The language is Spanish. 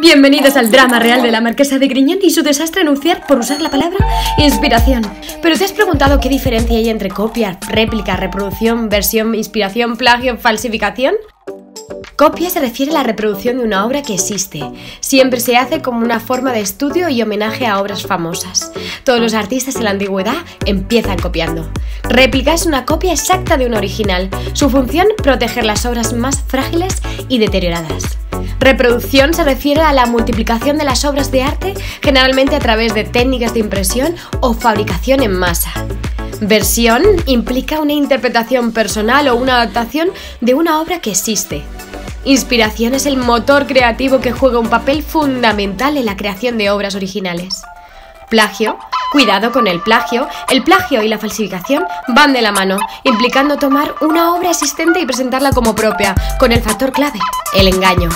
Bienvenidos al drama real de la marquesa de Griñón y su desastre anunciar por usar la palabra inspiración. Pero ¿te has preguntado qué diferencia hay entre copia, réplica, reproducción, versión, inspiración, plagio, falsificación? Copia se refiere a la reproducción de una obra que existe. Siempre se hace como una forma de estudio y homenaje a obras famosas. Todos los artistas en la antigüedad empiezan copiando. Réplica es una copia exacta de un original. Su función, proteger las obras más frágiles y deterioradas. Reproducción se refiere a la multiplicación de las obras de arte, generalmente a través de técnicas de impresión o fabricación en masa. Versión implica una interpretación personal o una adaptación de una obra que existe. Inspiración es el motor creativo que juega un papel fundamental en la creación de obras originales. Plagio, cuidado con el plagio, el plagio y la falsificación van de la mano, implicando tomar una obra existente y presentarla como propia, con el factor clave, el engaño.